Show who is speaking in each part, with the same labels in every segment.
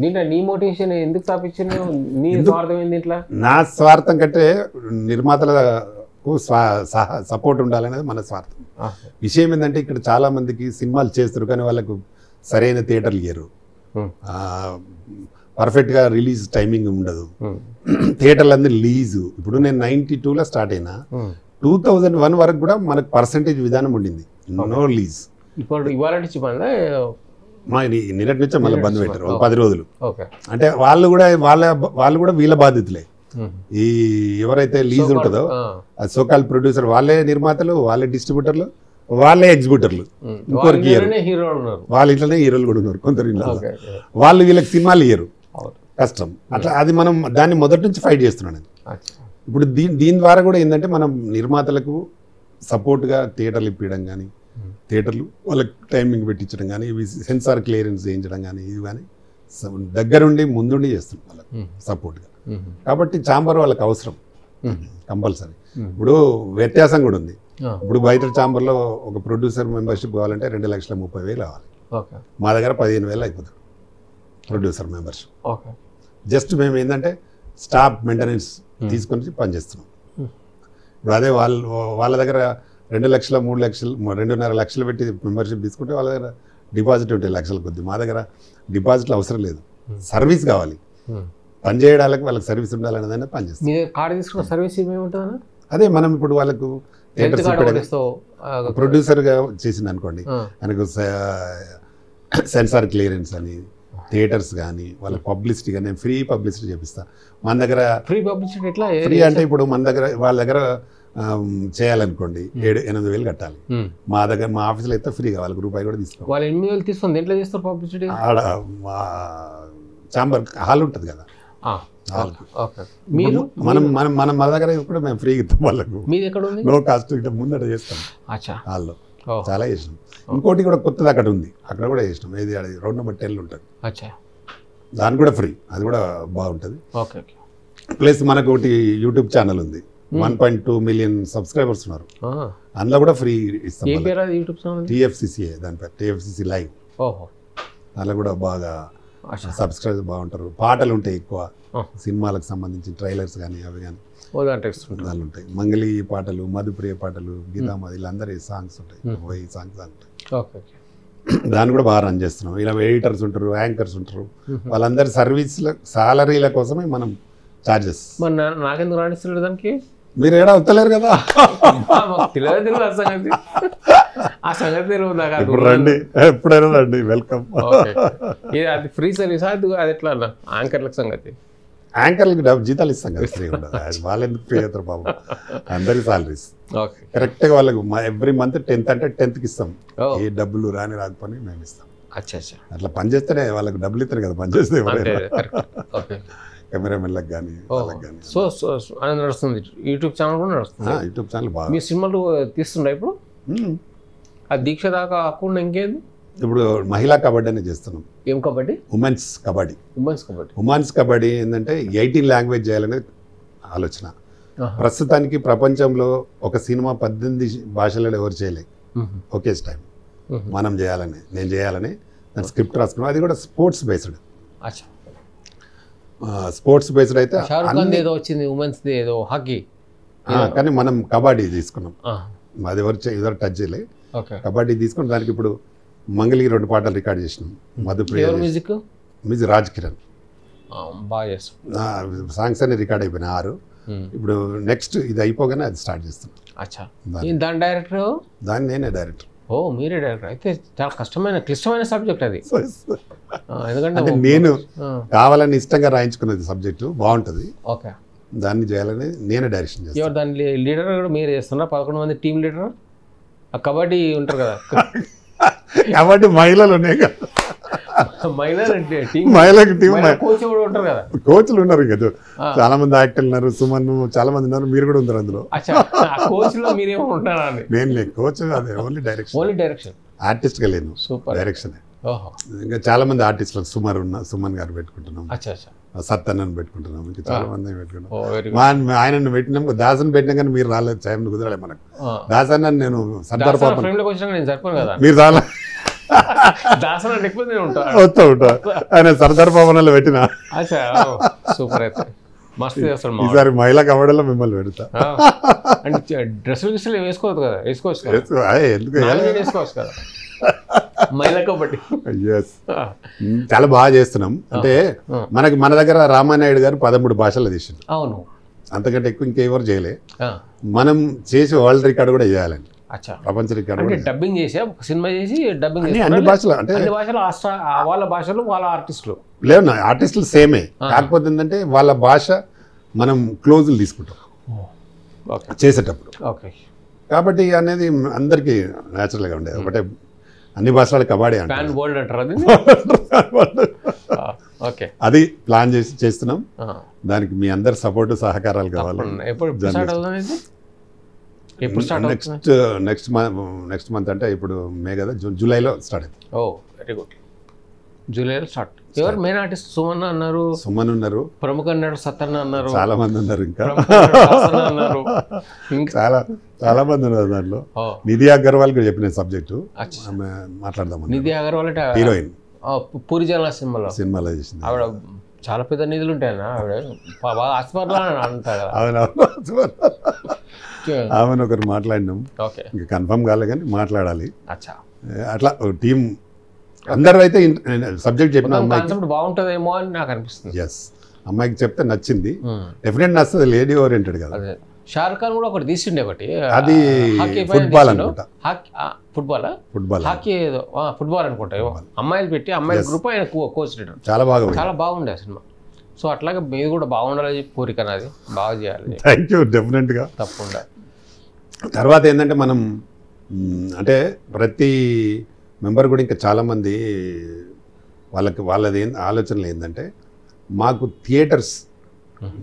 Speaker 1: దీంట్లో నీ మోటివేషన్ ఎందుకు స్థాపించాను నీ? స్వార్థం ఏంది దీంట్లో?
Speaker 2: నా స్వార్థం కంటే నిర్మాతలకు సపోర్ట్ ఉండాలనేది మన స్వార్థం. విషయం ఏంటంటే ఇక్కడ చాలా మందికి సినిమాలు చేస్తారు కానీ వాళ్ళకు సరైన థియేటర్లు. ఆ, పర్ఫెక్ట్గా రిలీజ్ టైమింగ్ ఉండదు. థియేటర్లు అందరూ లీజు ఇప్పుడు నేను నైంటీ టూలో స్టార్ట్ అయినా. టూ థౌజండ్ వన్ వరకు కూడా మనకు పర్సంటేజ్ విధానం ఉండింది. నో లీజ్
Speaker 1: ఇప్పుడు ఇవాళ
Speaker 2: మా నిన్నటి నుంచే మళ్ళీ బంద్ పెట్టారు ఒక. పది రోజులు అంటే వాళ్ళు కూడా వాళ్ళ వాళ్ళు కూడా వీళ్ళ బాధితులే. ఈ ఎవరైతే లీజ్ ఉంటుందో
Speaker 1: ఆ,
Speaker 2: ఆ సోకాల్ ప్రొడ్యూసర్ వాళ్ళే నిర్మాతలు వాళ్ళే డిస్ట్రిబ్యూటర్లు వాళ్ళే ఎగ్జిబ్యూటర్లు
Speaker 1: ఉమ్.
Speaker 2: ఇంకోరికి
Speaker 1: వాళ్ళ
Speaker 2: ఇయ్యరు. వాళ్ళ ఇంట్లోనే హీరోలు కూడా ఉన్నారు కొందరు. వాళ్ళు వీళ్ళకి సినిమాలు ఇయ్యరు. కష్టం అట్లా అది మనం దాన్ని మొదటి నుంచి ఫైట్ చేస్తున్నాను. ఇప్పుడు దీని దీని ద్వారా కూడా ఏంటంటే మనం నిర్మాతలకు సపోర్ట్గా థియేటర్లు ఇప్పించడం కానీ. థియేటర్లు వాళ్ళకి టైమింగ్ పెట్టించడం కానీ ఇవి సెన్సార్ క్లియరెన్స్ చేయించడం కానీ ఇవి కానీ దగ్గరుండి ముందుండి చేస్తున్నాం వాళ్ళకి. సపోర్ట్గా. కాబట్టి చాంబర్ వాళ్ళకి అవసరం. కంపల్సరీ. ఇప్పుడు వ్యత్యాసం కూడా ఉంది. ఇప్పుడు బయట ఛాంబర్లో ఒక ప్రొడ్యూసర్ మెంబర్షిప్ కావాలంటే రెండు లక్షల ముప్పై వేలు కావాలి మా దగ్గర పదిహేను వేలు అయిపోతుంది ప్రొడ్యూసర్ మెంబర్షిప్
Speaker 1: ఓకే.
Speaker 2: జస్ట్ మేము ఏంటంటే స్టాఫ్ మెయింటెనెన్స్ తీసుకొని పనిచేస్తున్నాం. ఇప్పుడు అదే వాళ్ళు వాళ్ళ దగ్గర రెండు లక్షల మూడు లక్షలు రెండున్నర లక్షలు పెట్టి మెంబర్షిప్ తీసుకుంటే వాళ్ళ దగ్గర డిపాజిట్ ఉంటాయి లక్షల కొద్ది. మా దగ్గర డిపాజిట్లు అవసరం లేదు.
Speaker 1: Hmm.
Speaker 2: సర్వీస్ కావాలి.
Speaker 1: ఉమ్.
Speaker 2: పని చేయడానికి వాళ్ళకి సర్వీస్ ఉండాలనేది పనిచేస్తాం
Speaker 1: మీ దగ్గర కార్డు తీసుకున్న సర్వీస్
Speaker 2: అదే మనం ఇప్పుడు వాళ్ళకు ప్రొడ్యూసర్గా చేసింది అనుకోండి. ఆయనకు సెన్సార్ క్లియరెన్స్ అని థియేటర్స్ కానీ వాళ్ళ పబ్లిసిటీ కానీ నేను ఫ్రీ పబ్లిసిటీ చేపిస్తా. మన దగ్గర
Speaker 1: ఫ్రీ పబ్లిసిటీ ఎట్లా?
Speaker 2: ఫ్రీ అంటే ఇప్పుడు మన దగ్గర వాళ్ళ దగ్గర చేయాలనుకోండి ఏడు ఎనిమిది వేలు కట్టాలి. మా దగ్గర మా ఆఫీస్లో అయితే ఫ్రీ కావాలి రూపాయి కూడా తీసుకోవాలి
Speaker 1: వాళ్ళు ఎనిమిది వేలు తీసుకొని దేంట్లో చేస్తారు పబ్లిసిటీ
Speaker 2: ఆడ మా ఛాంబర్ హాల్ ఉంటుంది కదా.
Speaker 1: ఆ,
Speaker 2: హాల్.
Speaker 1: ఓకే మీరు
Speaker 2: మనం మనం మనం మన దగ్గర కూడా మేము ఫ్రీ ఇస్తాం వాళ్ళకు.
Speaker 1: మీది ఎక్కడ ఉంది?
Speaker 2: నో కాస్ట్ ఇట్లా ముందట చేస్తాం. హాల్లో. చాలా చేసినాం. ఇంకోటి కూడా కొత్తది అక్కడ ఉంది. అక్కడ కూడా చేసినాం. ఏది అది రోడ్ నెంబర్ టెన్ ఉంటుంది. దాని కూడా ఫ్రీ. అది కూడా బాగుంటుంది.
Speaker 1: Okay okay.
Speaker 2: ప్లస్ మనకు ఒకటి యూట్యూబ్ ఛానల్ ఉంది. One point two million subscribers ఉన్నారు. అందులో కూడా ఫ్రీ ఇస్తాం దాని పేరు టీఎఫ్సిసి లైవ్ దానిలో కూడా బాగా
Speaker 1: అచ్చా
Speaker 2: సబ్స్క్రైబర్స్ బాగుంటారు. పాటలు ఉంటాయి ఎక్కువ. సినిమాలకు సంబంధించి ట్రైలర్స్ కానీ అవి కానీ
Speaker 1: దాంట్లో
Speaker 2: ఉంటాయి మంగళి పాటలు మధుప్రియ పాటలు గీతామది వీళ్ళందరి సాంగ్స్ ఉంటాయి. సాంగ్స్ ఉంటాయి.
Speaker 1: Okay okay.
Speaker 2: దాన్ని కూడా బాగా రన్ చేస్తున్నాం. ఇలా ఎడిటర్స్ ఉంటారు యాంకర్స్ ఉంటారు. వాళ్ళందరి సర్వీస్ల సాలరీల కోసమే మనం చార్జెస్
Speaker 1: మరి నాకెందుకు రాణిస్తున్నాడు దానికి?
Speaker 2: మీరు ఏడా వస్తలేరు కదా?
Speaker 1: ఆ, సంగతి. తెలియదు నాకు అది
Speaker 2: ఇప్పుడు రండి. ఎప్పుడైనా రండి. వెల్కమ్.
Speaker 1: ఇది అది ఫ్రీ సర్వీస్? అది అది ఎట్లా అన్న? యాంకర్లకు సంగతి.
Speaker 2: యాంకర్లకు డబ్బు జీతాలు ఇస్తాం కదా ఫ్రీ ఉండదు. అది వాళ్ళు ఎందుకు ఫ్రీ అవుతారు బాబు అందరికి సాలరీస్. కరెక్ట్గా వాళ్ళకు ఎవ్రీ మంత్ టెన్త్ అంటే టెన్త్కి ఇస్తాం. ఏ డబ్బులు రాని రాకపోని మేము ఇస్తాం.
Speaker 1: అచ్చా అచ్చా.
Speaker 2: అట్లా పని చేస్తేనే వాళ్ళకి డబ్బులు ఇస్తారు కదా పని చేస్తే కెమెరామెన్లకు కానీ వాళ్ళకి కానీ
Speaker 1: సో అది నడుస్తుంది. యూట్యూబ్ ఛానల్ కూడా నడుస్తుంది.
Speaker 2: యూట్యూబ్ ఛానల్ బాగా.
Speaker 1: మీ సినిమాలు తీస్తుండ ఇప్పుడు. ఆ దీక్ష దాకా కాకుండా ఇంకేంది?
Speaker 2: ఇప్పుడు మహిళా కబడ్డీ అనేది చేస్తున్నాం.
Speaker 1: ఏం kabaddi?
Speaker 2: Women's kabaddi.
Speaker 1: Women's kabaddi.
Speaker 2: Women's kabaddi ఏంటంటే ఎయిటీన్ లాంగ్వేజ్ చేయాలనేది ఆలోచన. ప్రస్తుతానికి ప్రపంచంలో ఒక సినిమా పద్దెనిమిది భాషలలో ఎవరు చేయలేదు
Speaker 1: మ్మ్.
Speaker 2: ఒకే టైం. మనం చేయాలని నేను చేయాలని దాని స్క్రిప్ట్ రాసుకున్నాం. అది కూడా స్పోర్ట్స్ బేస్డ్.
Speaker 1: అచ్చా.
Speaker 2: స్పోర్ట్స్ బేస్డ్ అయితే
Speaker 1: ఏదో వచ్చింది ఉమెన్స్ ఏదో హాకీ.
Speaker 2: కానీ మనం కబడ్డీ తీసుకున్నాం. అది ఎవరు చే- ఎవరు టచ్ చేయలే. కబడ్డీ తీసుకుని దానికి ఇప్పుడు మంగళగిరి రెండు పాటలు రికార్డ్ చేసినాం. మధుప్రియ
Speaker 1: మ్యూజిక్?
Speaker 2: మ్యూజిక్ రాజ్ కిరణ్.
Speaker 1: బాగా
Speaker 2: సాంగ్స్ అన్ని రికార్డ్ అయిపోయినాయి ఆరు. ఇప్పుడు నెక్స్ట్ ఇది అయిపోగానే అది స్టార్ట్ చేస్తాం. దాని
Speaker 1: డైరెక్టర్
Speaker 2: దాన్ని నేనే డైరెక్టర్
Speaker 1: ఓ మీరే డైరెక్టర్ అయితే చాలా కష్టమైన క్లిష్టమైన సబ్జెక్ట్ అది. ఎందుకంటే
Speaker 2: నేను కావాలని ఇష్టంగా రాయించుకున్నది సబ్జెక్టు బాగుంటుంది.
Speaker 1: ఓకే.
Speaker 2: దాన్ని చేయాలని నేనే డైరెక్షన్ చేస్తాను
Speaker 1: దాని లీడర్ కూడా మీరే చేస్తున్నారా. పదకొండు మంది టీం లీడర్ ఆ కబడ్డీ ఉంటారు కదా.
Speaker 2: కాబట్టి మహిళలు ఉన్నాయి కదా. మహిళలకు టీం కోచ్లు ఉన్నారు కదా. చాలా మంది యాక్టర్లు ఉన్నారు సుమన్ చాలా మంది ఉన్నారు మీరు కూడా ఉన్నారు అందులో. నేను లే కోచ్ అదే ఓన్లీ డైరెక్షన్
Speaker 1: ఓన్లీ డైరెక్షన్
Speaker 2: ఆర్టిస్ట్గా లేను.
Speaker 1: సూపర్
Speaker 2: డైరెక్షన్ ఇంకా చాలా మంది ఆర్టిస్టులు సుమర్ ఉన్న సుమన్ గారు పెట్టుకుంటున్నాం. సత్తన్నని పెట్టుకుంటున్నాం. ఇంకా చాలా మంది పెట్టుకుంటాం ఆయనను పెట్టినాం దాసన్ పెట్టినా కానీ మీరు రాలేదు టైం కుదరలే మనకు.
Speaker 1: గుడ్
Speaker 2: దాసన్న నేను సర్దార్
Speaker 1: కదా.
Speaker 2: మీరు రాలే.
Speaker 1: దాసన లేకపోతే నేను ఉంటా.
Speaker 2: వస్తూ ఉంటా. ఆయన సర్దార్ భవనాలు పెట్టిన.
Speaker 1: సూపర్ అయితే. మస్తు చేస్తాడు.
Speaker 2: ఈసారి మహిళా కబడ్డీలో మిమ్మల్ని పెడతా.
Speaker 1: అంటే డ్రెస్సులు గిస్సులు వేసుకోవద్దు కదా వేసుకోవచ్చు
Speaker 2: ఎందుకు
Speaker 1: వేసుకోవచ్చు కదా. మహిళ
Speaker 2: Yes. చాలా బాగా చేస్తున్నాం. అంటే మనకి మన దగ్గర రామానాయుడు గారు పదమూడు భాషలు తీసిండు.
Speaker 1: అవును.
Speaker 2: అంతకంటే ఎక్కువ ఇంకెవరు చేయలే. మనం చేసి వరల్డ్ రికార్డు కూడా చేయాలండి
Speaker 1: అచ్చా.
Speaker 2: ప్రపంచ రికార్డు
Speaker 1: అంటే డబ్బింగ్ చేసి ఒక సినిమా చేసి డబ్బింగ్
Speaker 2: అన్ని భాషలు అంటే
Speaker 1: అన్ని భాషలు వాళ్ళ భాషలు వాళ్ళ ఆర్టిస్టులు
Speaker 2: లేవు ఆర్టిస్టులు సేమే కాకపోతే ఏంటంటే వాళ్ళ భాష మనం క్లోజులు తీసుకుంటాం.
Speaker 1: ఓకే.
Speaker 2: చేసేటప్పుడు.
Speaker 1: ఓకే.
Speaker 2: కాబట్టి అనేది అందరికీ న్యాచురల్గా ఉండేది. ఒకటే అన్ని భాషల
Speaker 1: ఆ, ఓకే.
Speaker 2: అది ప్లాన్ చేసి చేస్తున్నాం. దానికి మీ అందరి సపోర్ట్ సహకారాలు కావాలి.
Speaker 1: ఎప్పుడు start
Speaker 2: next next month next month అంటే ఇప్పుడు మే కదా జూ జూలైలో స్టార్ట్ అవుతుంది
Speaker 1: ఓ వెరీ గుడ్. జూలైలో స్టార్ట్. ఎవరు? మెయిన్ ఆర్టిస్ట్ సుమన్ అన్నారు.
Speaker 2: సుమన్ ఉన్నారు.
Speaker 1: ప్రముఖ నటుడు సత్తన్న అన్నారు.
Speaker 2: చాలా మంది ఉన్నారు ఇంకా.
Speaker 1: అన్నారు. ఇంకా
Speaker 2: చాలా చాలా మంది ఉన్నారు దాంట్లో. నిధి అగర్వాల్ కూడా చెప్పిన సబ్జెక్టు. మాట్లాడదాం
Speaker 1: నిధి అగర్వాల్ అంటే
Speaker 2: హీరోయిన్.
Speaker 1: పూరి జగన్నాథ్ సినిమాలో.
Speaker 2: సినిమాలో చేసింది.
Speaker 1: ఆవిడ చాలా పెద్ద నిధులు ఉంటాయన్న. ఆవిడ హాస్పిటల్ అంటారు
Speaker 2: ఆమెను ఒకరు మాట్లాడినాం.
Speaker 1: ఓకే.
Speaker 2: ఇంకా కన్ఫర్మ్ కాలే కానీ మాట్లాడాలి.
Speaker 1: అచ్చా.
Speaker 2: అట్లా టీం అందరూ అయితే సబ్జెక్ట్ చెప్పిన
Speaker 1: బాగుంటుందేమో అని నాకు అనిపిస్తుంది.
Speaker 2: ఎస్ అమ్మాయికి చెప్తే నచ్చింది. డెఫినెట్ నచ్చుతుంది లేడీ ఓరియంటెడ్ కదా.
Speaker 1: షారుఖ్ ఖాన్ కూడా ఒకటి తీసిండే ఒకటి.
Speaker 2: అది ఫుట్బాల్. అనుకుంటా.
Speaker 1: Hockey football?
Speaker 2: Football.
Speaker 1: Hockey football అనుకుంటా. అమ్మాయిలు పెట్టి అమ్మాయిల గ్రూప్ ఆయన కోచ్
Speaker 2: చాలా బాగా
Speaker 1: చాలా బాగుండే సినిమా. సో అట్లాగే మీది కూడా బాగుండాలని కోరిక నాది. బాగా చేయాలి.
Speaker 2: థ్యాంక్ యూ డెఫినెట్గా
Speaker 1: తప్పకుండా.
Speaker 2: తర్వాత ఏంటంటే మనం అంటే ప్రతి మెంబర్ కూడా ఇంకా చాలామంది వాళ్ళకి వాళ్ళది ఏం ఆలోచనలు ఏంటంటే మాకు థియేటర్స్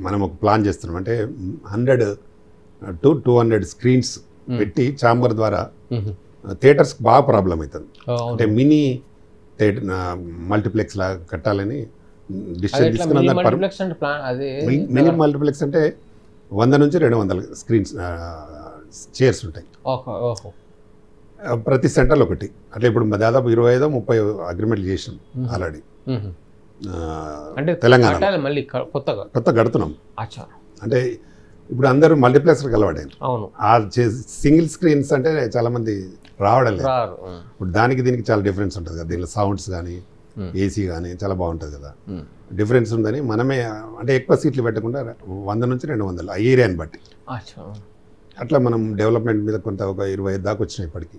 Speaker 2: మనం ఒక ప్లాన్ చేస్తున్నాం. అంటే hundred to two hundred screens పెట్టి చాంబర్ ద్వారా
Speaker 1: మ్మ్.
Speaker 2: థియేటర్స్ బాగా ప్రాబ్లం అవుతుంది. అంటే మినీ థియేటర్ మల్టీప్లెక్స్ లాగా కట్టాలని డిసిషన్ తీసుకున్న
Speaker 1: మినీ మల్టీప్లెక్స్ అంటే
Speaker 2: వంద నుంచి రెండు వందల స్క్రీన్స్ చైర్స్ ఉంటాయి.
Speaker 1: ఓహో ఓహో.
Speaker 2: ఆ, ప్రతి సెంటర్లో ఒకటి. అట్లా ఇప్పుడు దాదాపు ఇరవై ఐదో ముప్పై అగ్రిమెంట్లు చేసినాం ఆల్రెడీ.
Speaker 1: అంటే
Speaker 2: తెలంగాణ
Speaker 1: మళ్ళీ కొత్తగా?
Speaker 2: కొత్త కడుతున్నాం. అంటే ఇప్పుడు అందరూ మల్టీప్లెక్స్కి అలవాడారు
Speaker 1: అవును.
Speaker 2: ఆ సింగిల్ స్క్రీన్స్ అంటే చాలా మంది రావడం లేదు. ఇప్పుడు దానికి దీనికి చాలా డిఫరెన్స్ ఉంటుంది కదా. దీనిలో సౌండ్స్ కానీ. ఏసీ కానీ చాలా బాగుంటుంది కదా. డిఫరెన్స్ ఉందని మనమే అంటే ఎక్కువ సీట్లు పెట్టకుండా వంద నుంచి రెండు వందలు ఆ ఏరియాని బట్టి. అట్లా మనం డెవలప్మెంట్ మీద కొంత ఒక ఇరవై ఐదు దాకా వచ్చినాయి ఇప్పటికి.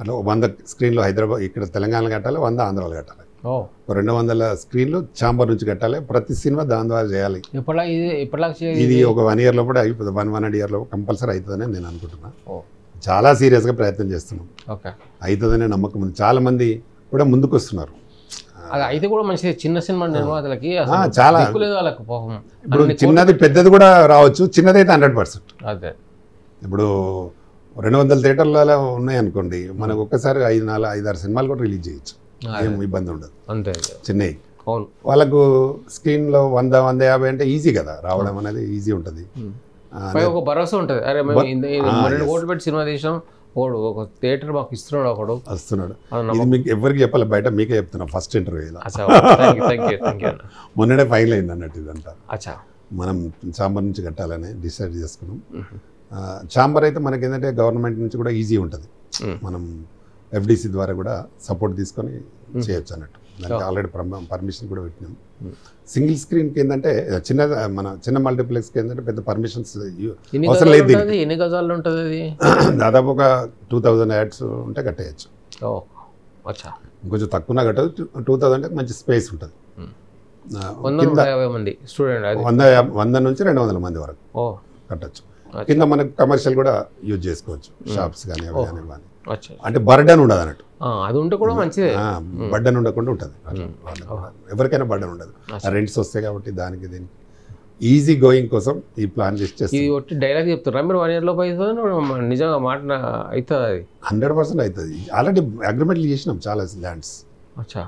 Speaker 2: అట్లా వంద స్క్రీన్లు హైదరాబాద్ ఇక్కడ తెలంగాణలో కట్టాలి వంద ఆంధ్రాలో కట్టాలి. రెండు వందల స్క్రీన్లు చాంబర్ నుంచి కట్టాలి ప్రతి సినిమా దాని ద్వారా చేయాలి.
Speaker 1: ఇది
Speaker 2: ఒక వన్ ఇయర్ లోపల అయిపోతుంది వన్ వన్ అండ్ ఇయర్లో కంపల్సరీ అవుతుందని నేను అనుకుంటున్నా. చాలా సీరియస్గా ప్రయత్నం చేస్తున్నాం.
Speaker 1: ఓకే.
Speaker 2: అవుతుందనే నమ్మకం ఉంది. చాలా మంది కూడా ముందుకు వస్తున్నారు
Speaker 1: అయితే కూడా మంచిది చిన్న సినిమా నిర్మాతలకి
Speaker 2: చాలా. ఇప్పుడు చిన్నది పెద్దది కూడా రావచ్చు చిన్నదైతే హండ్రెడ్ పర్సెంట్.
Speaker 1: అదే.
Speaker 2: ఇప్పుడు రెండు వందల థియేటర్లలో ఉన్నాయనుకోండి మనకు ఒక్కసారి ఐదు నాలుగు ఐదు ఆరు సినిమాలు కూడా రిలీజ్ చేయొచ్చు. ఏం ఇబ్బంది ఉండదు.
Speaker 1: అంతే అవును.
Speaker 2: వాళ్ళకు స్క్రీన్లో వంద వంద యాభై అంటే ఈజీ కదా రావడం అనేది ఈజీ ఉంటుంది.
Speaker 1: ఒక భరోసా ఉంటుంది. అరే మేము రెండు. కోట్లు పెట్టి సినిమా తీసాం ఒకడు ఒక థియేటర్ మాకు ఇస్తున్నాడు ఒకడు.
Speaker 2: వస్తున్నాడు. ఇది మీకు ఎవరికి చెప్పాలి? బయట మీకే చెప్తున్నా ఫస్ట్ ఇంటర్వ్యూలో మొన్ననే ఫైల్ అయింది అన్నట్టు ఇదంతా. మనం చాంబర్ నుంచి కట్టాలని డిసైడ్ చేసుకున్నాం. ఆ, చాంబర్ అయితే మనకి ఏంటంటే గవర్నమెంట్ నుంచి కూడా ఈజీ ఉంటుంది. మనం ఎఫ్డిసి ద్వారా కూడా సపోర్ట్ తీసుకొని చేయొచ్చు అన్నట్టు. దానికి ఆల్రెడీ పర్మిషన్ కూడా పెట్టినాం. సింగిల్ స్క్రీన్కి ఏంటంటే చిన్న మన చిన్న మల్టీప్లెక్స్కి ఏంటంటే పెద్ద పర్మిషన్స్ అవసరం లేదు
Speaker 1: ఎన్ని గజాలు ఉంటుంది
Speaker 2: దాదాపు ఒక టూ థౌజండ్ యాడ్స్ ఉంటే కట్టేయచ్చు. ఇంకొంచెం తక్కువ కట్టదు. టూ థౌజండ్ మంచి స్పేస్ ఉంటుంది.
Speaker 1: వంద యాభై మంది స్టూడెంట్
Speaker 2: వంద వంద నుంచి రెండు వందల మంది వరకు
Speaker 1: ఓ.
Speaker 2: కట్టచ్చు. కింద మనకు కమర్షియల్ కూడా యూజ్ చేసుకోవచ్చు. షాప్స్ కానీ అవి కానీ అంటే బర్డన్ ఉండదు అన్నట్టు
Speaker 1: అది ఉంటే కూడా మంచిదే.
Speaker 2: బర్డన్ ఉండకుండా ఉంటుంది. ఎవరికైనా బర్డన్ ఉండదు. రెంట్స్ వస్తాయి కాబట్టి దానికి దీనికి. ఈజీ గోయింగ్ కోసం ఈ ప్లాన్ చేస్తాం
Speaker 1: ఇది ఒట్టి డైలాగ్ చెప్తారా మీరు వన్ ఇయర్ లోపు అవుతుంది నిజంగా మాట అవుతుంది అది?
Speaker 2: హండ్రెడ్ పర్సెంట్ అవుతుంది. ఆల్రెడీ అగ్రిమెంట్లు చేసినాం చాలా ల్యాండ్స్
Speaker 1: అచ్చా.